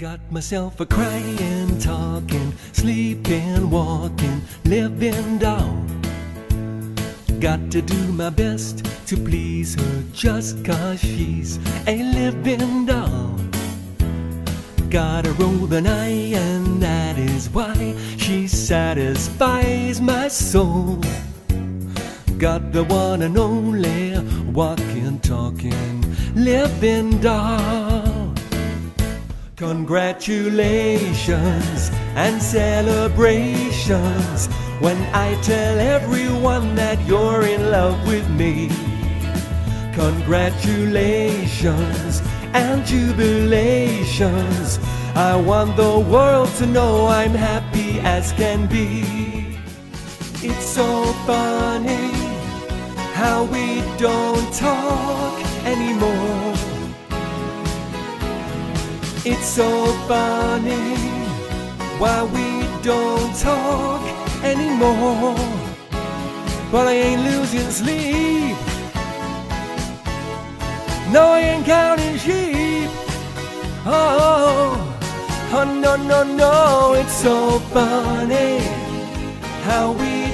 Got myself a crying, talking, sleeping, walking, living doll. Got to do my best to please her just cause she's a living doll. Gotta roll the night, and that is why she satisfies my soul. Got the one and only walking, talking, living doll. Congratulations and celebrations when I tell everyone that you're in love with me. Congratulations and jubilations. I want the world to know I'm happy as can be. It's so funny how we don't talk anymore. It's so funny why we don't talk anymore. But I ain't losing sleep. No, I ain't counting sheep. Oh, oh no, no, no. It's so funny how we